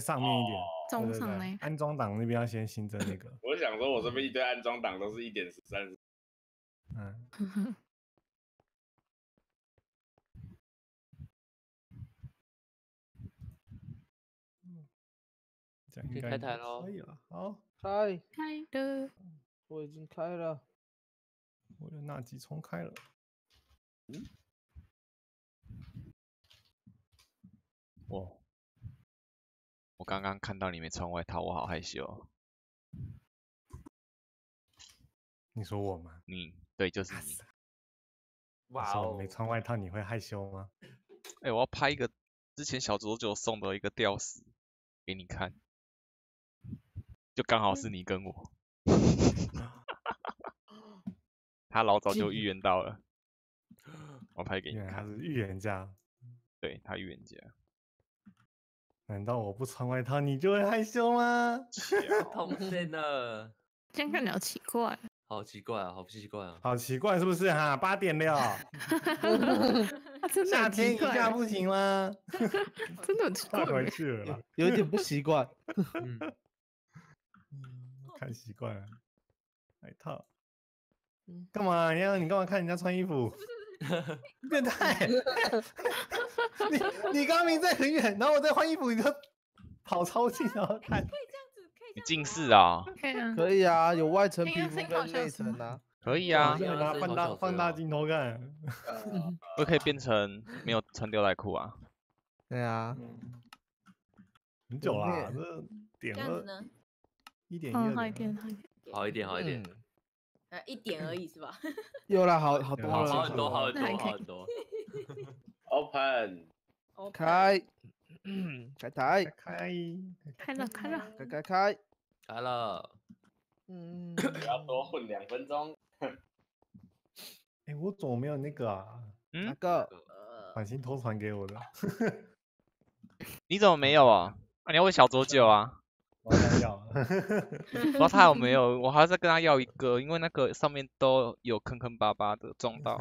上面一点，中上那一排安装档那边要先新增那个，我想说，我这边一堆安装档都是一点十三，嗯，这样可以应该开台喽可以了。好，开，开的，我已经开了。我的纳吉重开了。嗯哇！我刚刚看到你没穿外套，我好害羞哦。你说我吗？你对，就是你。哇哦没！穿外套你会害羞吗？哎、我要拍一个之前小左九送的一个吊死给你看，就刚好是你跟我。他老早就预 言到了，我拍给你看。他是预言家。对他预言家，难道我不穿外套你就会害羞吗？通线了，这样看起来好奇怪。好奇怪啊，好奇怪啊！好奇怪是不是哈？八点了，真的夏很奇天一怪下不行吗？真的很奇怪换。回去了啦，有一点不习惯。嗯，看习惯了。外套嗯，干嘛？你要你干嘛看人家穿衣服？变态！你你刚明在很远，然后我在换衣服，你就跑超近，然后看。你近视啊？可以啊，有外层皮肤跟内层啊。可以啊，拿放大放大镜头看。我可以变成没有穿吊带裤啊。对啊，很久啦，面这点了？一点嗯，一二点好一点，好一点。好一点，好一点，嗯，呃，一点而已是吧？有啦，好好有多好了。好很多，好很多，好很多。Open，开，开台，开开了，开了。开开开。来了，嗯，只要多混两分钟。哎，我怎么没有那个啊？嗯，哪个？呃，短信偷传给我的，你怎么没有啊？啊，你要问小左九啊？要。不知道他有没有，我还要再跟他要一个，因为那个上面都有坑坑巴巴的撞到，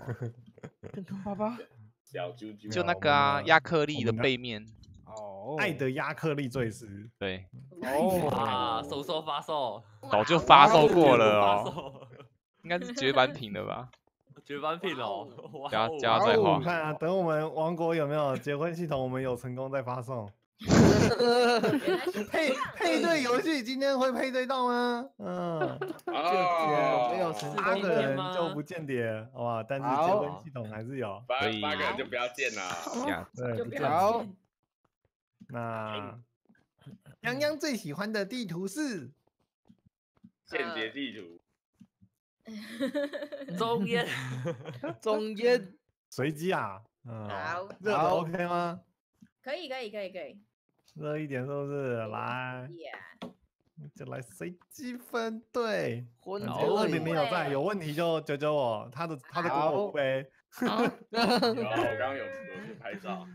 坑坑巴巴。小啾啾，就那个啊，亚克力的背面，哦。爱的亚克力坠石，对，哦，哇，手手发售，早就发售过了哦，应该是绝版品的吧？绝版品哦，加哦。加再画我，看啊，等我们王国有没有结婚系统，我们有成功再发送。配配对游戏今天会配对到吗？嗯，哦，没有成八个人就不间谍，好吧？但是结婚系统还是有。八八个人就不要见了。对，不要那洋洋最喜欢的地图是间谍地图，中间，中间。随机啊，嗯，好，热的好 OK 吗？可以，可以，可以，可以。热一点是不是？来就来随机分队。婚二好零零有在，有问题就九九我，他的他的好锅我背，好，有，我刚刚有有去拍照。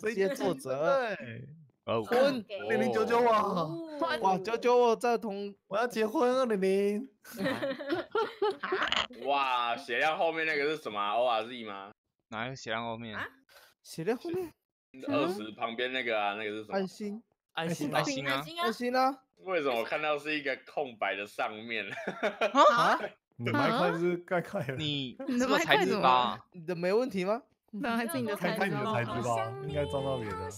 直接作者。对，哦，婚给零零九九我，哦哇，九九我在同 我要结婚二零零，哇，血量后面那个是什么啊？ORZ 吗？哪个血量后面？啊写在后面，二十旁边那个啊，那个是什么？爱心，爱心啊，爱心啊爱，心啊爱，心啊。为什么我看到是一个空白的上面？啊，你麦块是盖盖的，你你的材麦块怎么质吧？你的没问题吗？那还是你的看看你的才知道才知道，应该装到别的。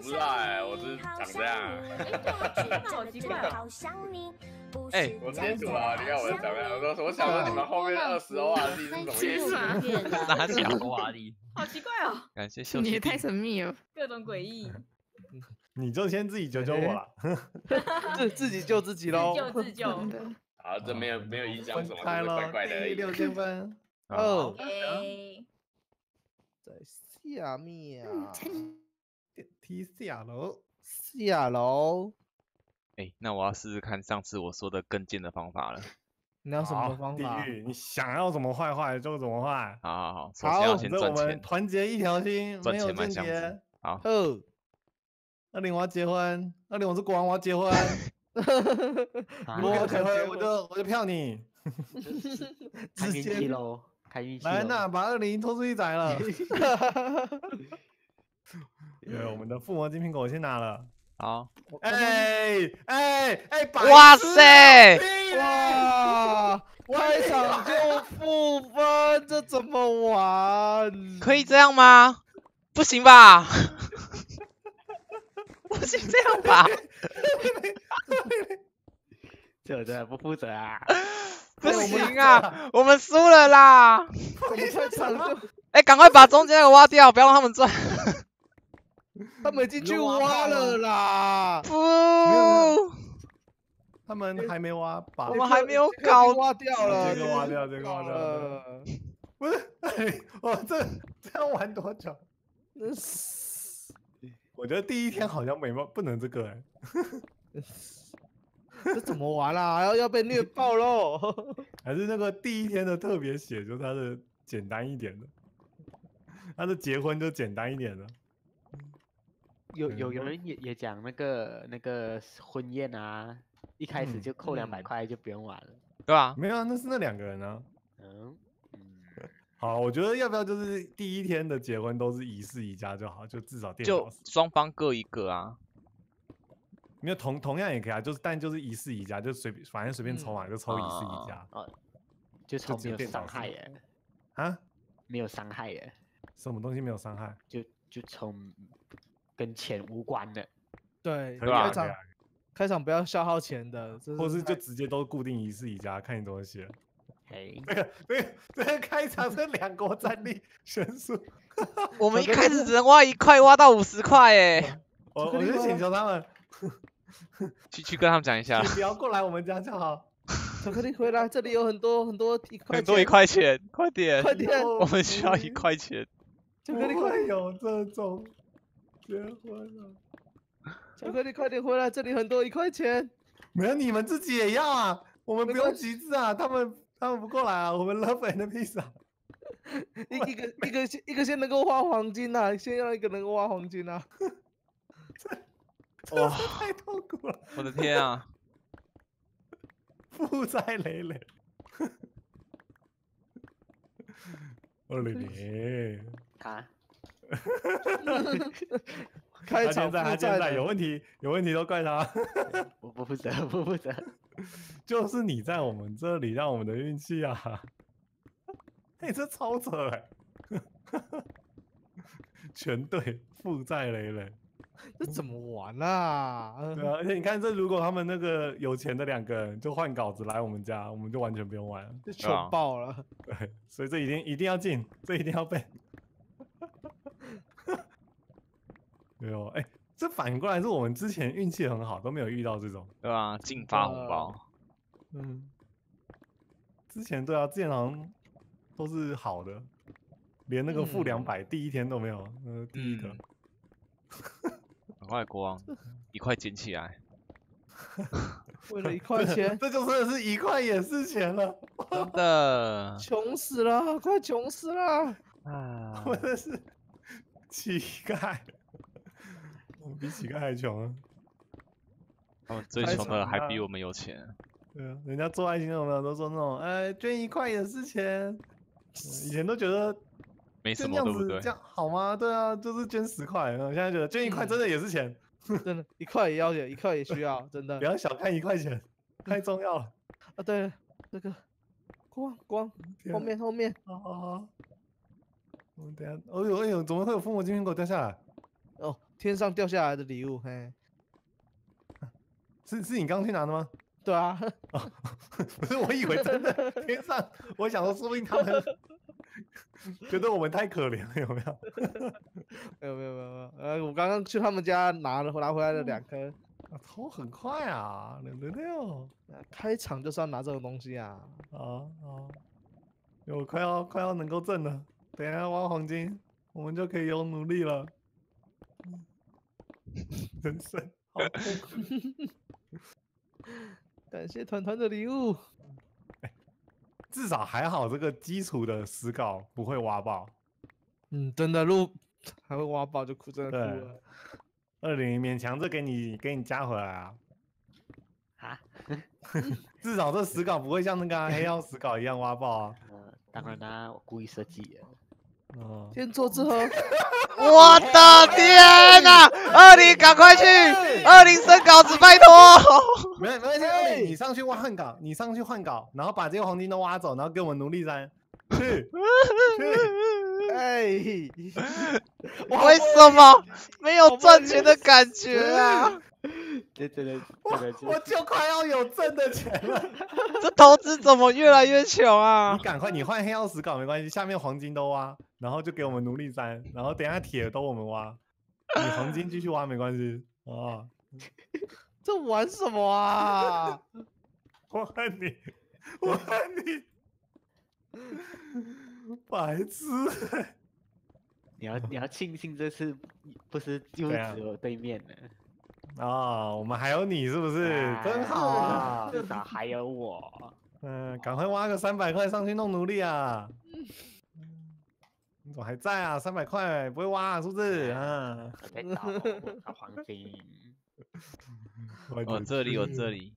我不知道哎，我是长这样啊。好奇怪哦。哎我截图啊，你看我的长这样，我说我想说你们后面二十 ORZ 是什么意思？哪讲？哇你，好奇怪哦，感谢秀气你也太神秘了。各种诡异，你就先自己救救我了，自自己救自己喽。救自救好，这没有没有影响什么，开就是怪，怪的。第六千分。哦，哎，在下面啊，电梯下楼，下楼。哎，那我要试试看上次我说的更贱的方法了。你要什么方法？地狱，你想要怎么坏坏就怎么坏。好好好，首好先要赚钱，团结一条心，赚没有钱买箱子间谍。。好，哦，二零我要结婚，二零我是国王，我要结婚。如果我结婚，我就我就票你。直接气喽，开运气来，喽那把二零拖出去宰了。对，我们的附魔金苹果我先拿了。好，哎哎哎，白哇塞哇，开场就负分，这怎么玩？可以这样吗？不行吧？不行这样吧？这真的不负责啊！不行啊，我们输了啦！我们开场就哎，赶快把中间那个挖掉，不要让他们赚。他们已经去挖了啦，不，他们还没挖把我，们还没有搞挖掉了，这个挖掉，这个挖掉。呃，不是，哎，我这这要玩多久？那 是我觉得第一天好像没办不能这个哎，这怎么玩啦？要要被虐爆喽！还是那个第一天的特别写，就是它的简单一点的，他的结婚就简单一点的。有有有嗯人也也讲那个那个婚宴啊，一开始嗯就扣两百嗯块就不用玩了。对吧？没有啊，那是那两个人啊。嗯嗯，好，我觉得要不要就是第一天的结婚都是一式一家就好，就至少电就。双方各一个啊。没有同同样也可以啊，就是但就是一式一家，就随便反正随便抽嘛，就抽一式啊一家哦，就抽没有伤害耶，啊。没有伤害耶，什么东西没有伤害？就就抽跟钱无关的。对，开场开场不要消耗钱的，这或是就直接都固定一式一家，看你怎么写。嘿，那个这个这个开场是两国战力悬殊，我们一开始只能挖一块，挖到五十块哎。我我就请求他们，去去跟他们讲一下你，不要过来我们家就好。巧克力回来，这里有很多很多一块很多一钱，块钱，快点，快点，我们需要一块钱。巧克力快，有这种结婚了。巧克力快点回来，这里很多一块钱。没有，你们自己也要啊，我们不用集资啊，他们他们不过来啊，我们 Love and Pizza。一一个一个先一个先能够挖黄金呐、先让一个能够挖黄金呐、哇，太痛苦了，我的天啊！负债累累。我的天，啊，开场他现在他现在有的，问题，有问题都怪他，我不负责，不负责。就是你在我们这里让我们的运气啊！哎、这超扯哎、全队负债累累。这怎么玩啊？对啊，而且你看，这如果他们那个有钱的两个人就换稿子来我们家，我们就完全不用玩了。这对啊穷爆了。对，所以这一定一定要进，这一定要背。没有，哎、这反过来是我们之前运气很好，都没有遇到这种。对啊？净发红包，嗯，之前对啊，之前好像都是好的，连那个负两嗯百第一天都没有，呃，第一个。嗯赶快国王，一块捡起来。为了一 块钱，这就真的是一块也是钱了，真的穷死了，快穷死了！啊我真是乞丐，我们比乞丐还穷啊！他们最穷的还比我们有钱。对啊，人家做爱心有没有都说那种，哎，捐一块也是钱。嗯以前都觉得没什么，对不对这？样好吗？对啊，就是捐十块，然后现在觉得捐一块真的也是钱，真的，一块也要钱，一块也需要，真的不。要小看一块钱，太重要了。啊，对了，这个光光后面后面，好好好，我们等下，哎呦哎呦，怎么会有父母金苹果掉下来？哦，天上掉下来的礼物，嘿，是是你刚刚去拿的吗？对啊，不是，我以为真的天上，我想说，说不定他们觉得我们太可怜了，有没有？没有没有没有没有，呃，我刚刚去他们家拿了拿回来了两颗，啊，抽很快啊，六六六，啊开场就是要拿这种东西啊，啊啊，有快要快要能够挣了，等一下挖黄金，我们就可以有努力了。人生好痛苦，感谢团团的礼物，至少还好，这个基础的死稿不会挖爆。嗯，真的录 还会挖爆就哭，真的哭了。二零勉强这给你给你加回来啊，啊，至少这死稿不会像那个、啊、黑曜石稿一样挖爆啊。呃，当然啦，我故意设计的。哦，天作之合，我的天呐！二零赶快去，二零生稿子，拜托。没没关系，二零你上去换稿，你上去换稿，然后把这些黄金都挖走，然后给我们奴隶山。去。去，哎，为什么？没有赚钱的感觉啊？我这个就我就快要有挣的钱了。这投资怎么越来越穷啊你？赶快，你换黑曜石搞没关系，下面黄金都挖，然后就给我们奴隶山，然后等下铁都我们挖，你黄金继续挖没关系啊。这玩什么啊？我恨你，我恨你，白痴欸！你要你要庆幸这次不是就只有对面的，啊，我们还有你是不是？真好啊！至少还有我。嗯，赶快挖个三百块上去弄奴隶啊！你怎么还在啊？三百块不会挖啊，是不是？啊，我在找我找黄金，我这里，我这里。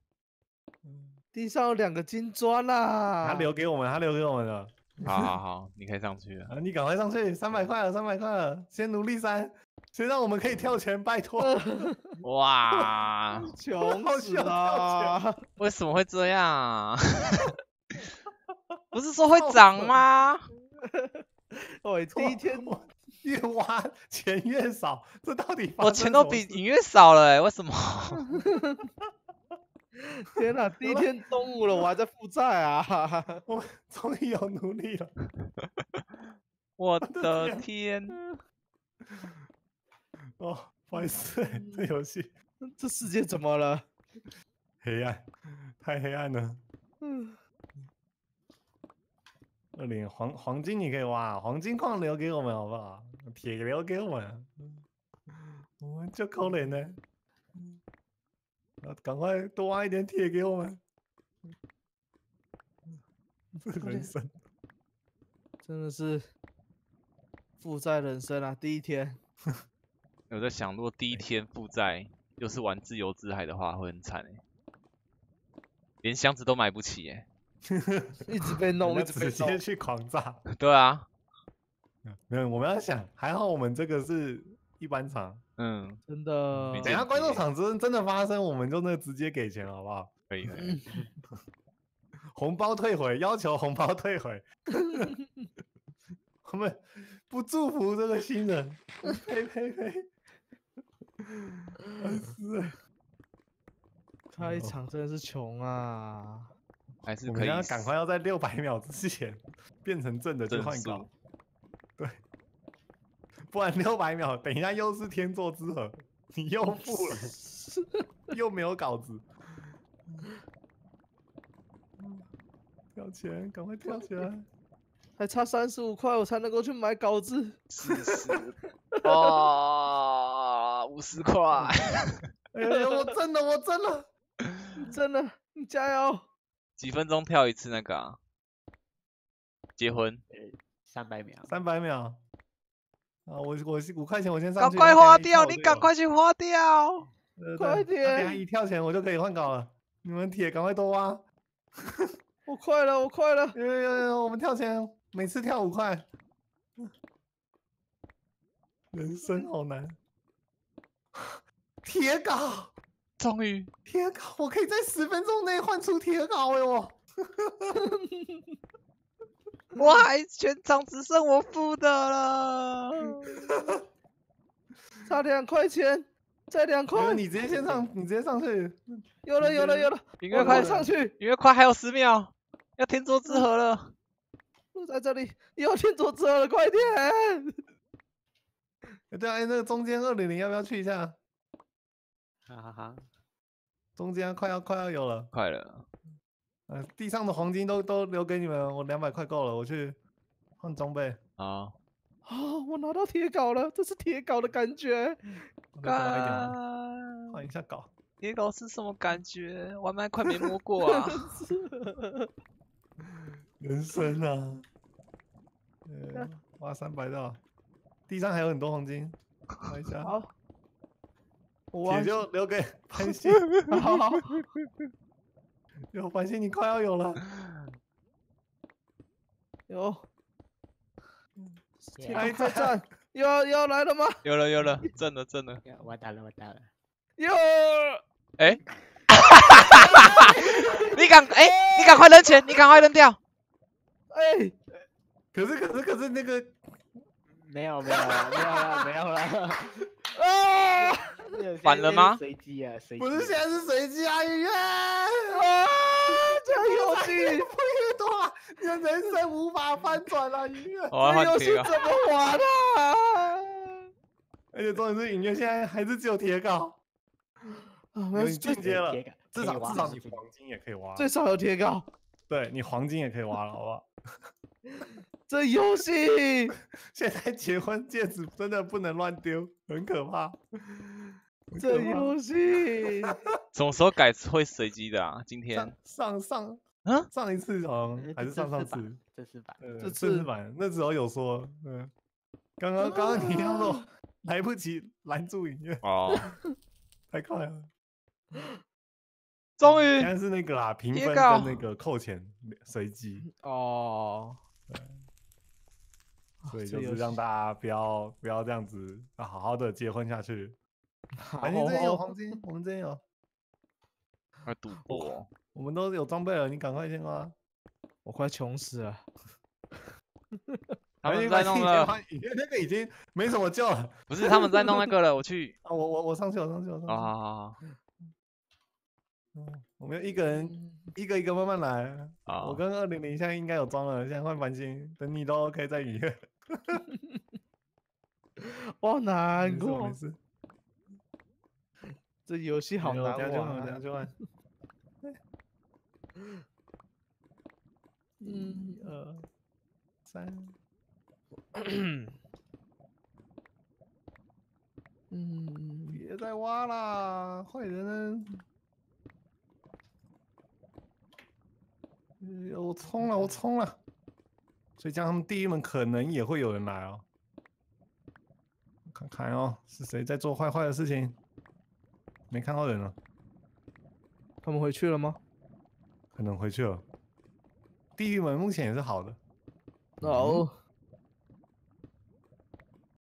地上有两个金砖啦，他留给我们，他留给我们的。好好好，你可以上去了。啊，你赶快上去，三百块了，三百块了，先努力三，先让我们可以跳钱，拜托。哇，穷死了！为什么会这样啊？不是说会涨吗？喂，第一天我越挖钱越少，这到底我钱都比你越少了哎、为什么？天哪，第一天 中午了，我还在负债啊！我终于有奴隶了。我的天！哦，不好意思欸，这游戏这世界怎么了？黑暗，太黑暗了。嗯，二零黄黄金你可以挖，黄金矿留给我们好不好？铁留给我们，我们就可怜呢。啊，赶快多挖一点铁给我们。这 人生，真的是负债人生啊！第一天，我在想，如果第一天负债又是玩自由之海的话，会很惨哎、连箱子都买不起哎、一直被弄，一人直被弄直接。去狂炸。对啊，没有，我们要想，还好我们这个是一般场，嗯，真的，等下观众场真真的发生，我们就那直接给钱，好不好？可以可以。红包退回，要求红包退回。我们不祝福这个新人，呸呸呸！烦 死了开场真的是穷啊！还是可以我们要赶快要在六百秒之前变成正的去换稿，对，不然六百秒等一下又是天作之合，你又负了，又没有稿子。跳钱，赶快跳起来！还差三十五块，我才能够去买稿子。四十哇，五十块，哎呀，我真的，我真的，真的，你加油！几分钟跳一次那个啊？结婚，三百秒，三百秒。啊，我我五块钱我先上赶，快花掉，你赶快去花掉。快点一跳钱我就可以换稿了。你们铁赶快多挖，我快了，我快了！有有有有，我们跳钱每次跳五块。人生好难。铁镐，终于，铁镐，我可以在十分钟内换出铁镐哎我。我还全场只剩我付的了。差两块钱，再两块，你直接先上，你直接上去。有了，有了，有了！我音乐快快上去，音乐快还有十秒，要天作之合了。我在这里，要天作之合了，快点！哎对啊，哎，那个中间二零零要不要去一下？哈哈哈。中间快要快要有了。快了，呃，地上的黄金都都留给你们，我两百块够了，我去换装备。好，啊，我拿到铁镐了，这是铁镐的感觉。我再多来一点啊，干换一下镐。铁镐是什么感觉？外卖快没摸过啊！人生啊，呃，挖三百道，地上还有很多黄金，挖一下。好，我就留给 潘西，好好，有潘西，你快要有了。有天空客栈又要又要来了吗？有了有了，正了正了。呀完蛋了，完蛋了！哟哎，你赶哎，你赶快扔钱，你赶快扔掉。哎，可是可是可是那个没有没有没有了没有了，啊没有 反了吗随机啊，随机。不是现在是随机啊，音乐，啊！这游戏不越多啊，你的人生无法翻转了，音乐。这游。戏怎么玩啊？而且重点是音乐现在还是只有铁镐，啊，没有进阶了至少至少你黄金也可以挖，最少有铁镐。对你黄金也可以挖了，好不好？这游戏 现在结婚戒指真的不能乱丢，很可怕。很这游戏 什么时候改会随机的啊？今天上上上啊上一次好像呃还是上上次，这是版，呃，这次版那时候有说，嗯，刚刚刚刚你要说来不及拦住音乐，哦，太快了。终于现在是那个啦，评分跟那个扣钱随机，哦，所以就是让大家不要不要这样子，要好好的结婚下去。好反正这边有哦黄金，我们这边有，快赌博。我们都有装备了，你赶快先啊。我快穷死了。他们在弄了，那个已经没什么救了。不是他们在弄那个了，我去。啊，我我我上去，我上去，我上去。啊好好好嗯我们一个人一个一个慢慢来。啊，我跟二零零现在应该有装了，现在换繁星，等你都 OK 再赢。我 好难过。这游戏好难玩 一二三，嗯，别再挖啦，坏人呢？呃我冲了，我冲了。所以这样他们第一门可能也会有人来哦。看看哦，是谁在做坏坏的事情？没看到人了，他们回去了吗？可能回去了。地狱门目前也是好的。哦，